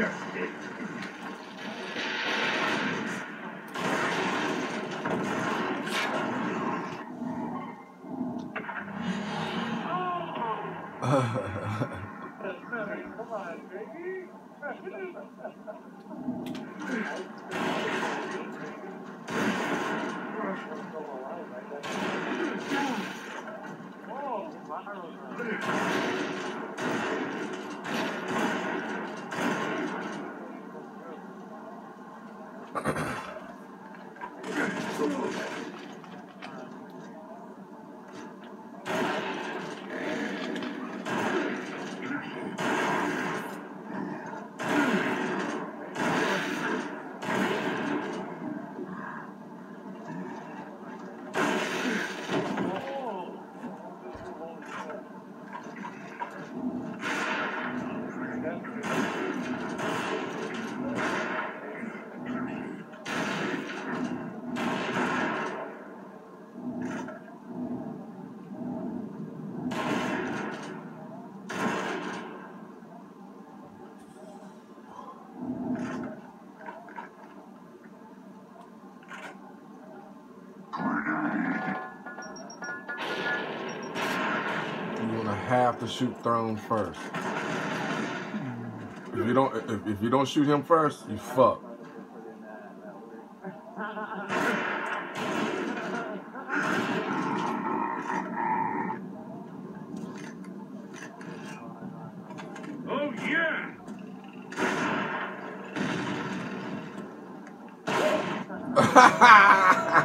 You're gonna Yeah. Have to shoot Throne first. If you don't, if, if you don't shoot him first, you fuck. Oh yeah!